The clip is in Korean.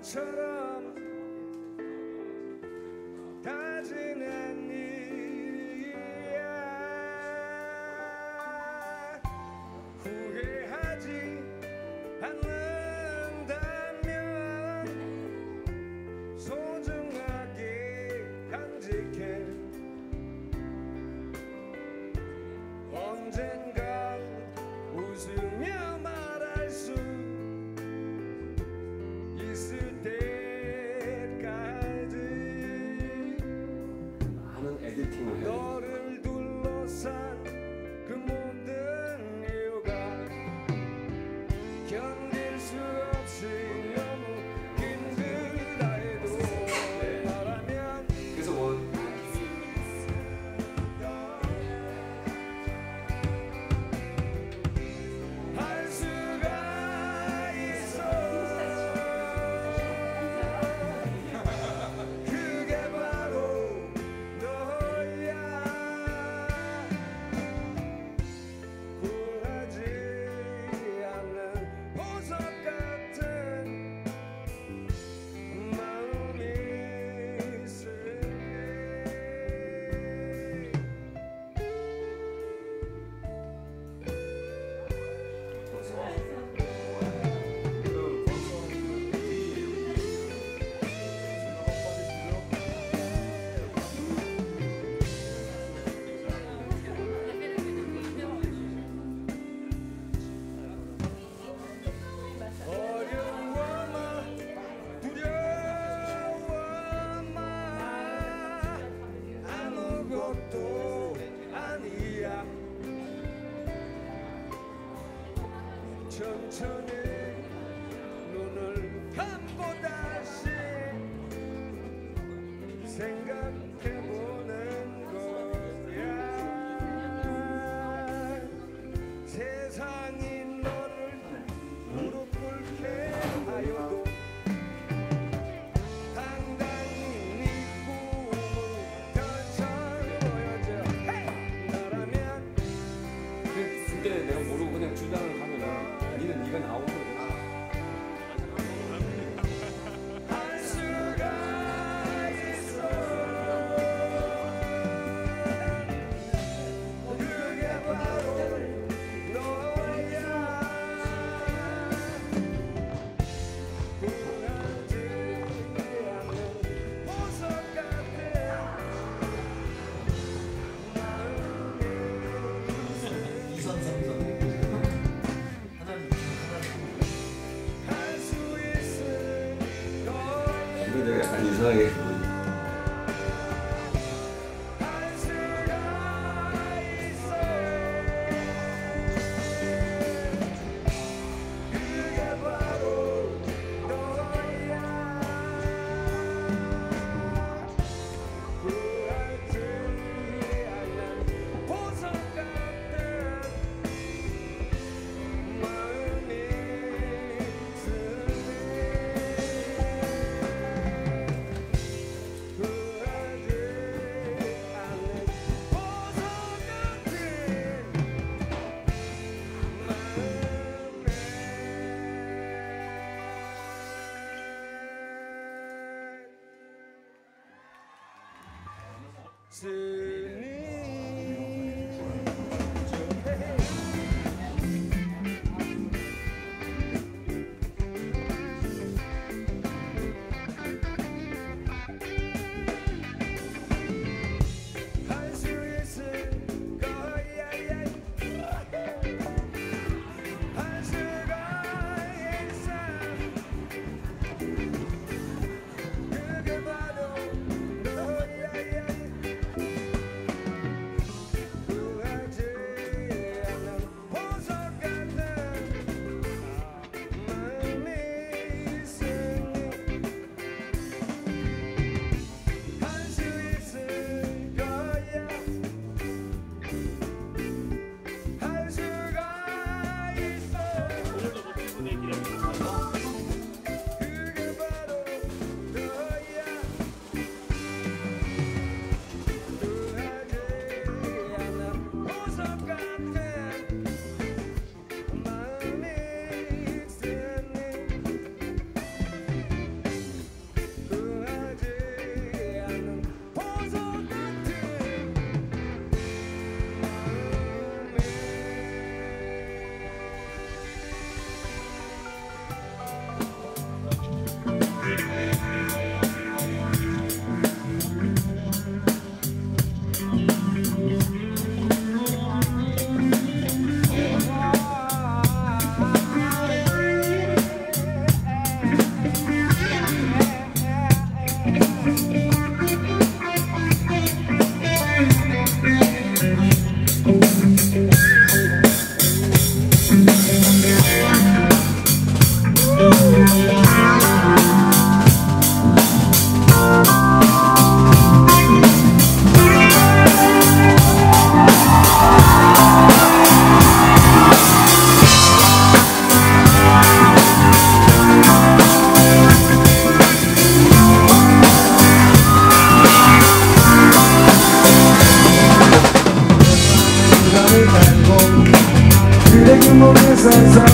나처럼. 것도 아니야. 천천히 눈을 감고 다시 생각 근데 약간 이상하게. to Jesus.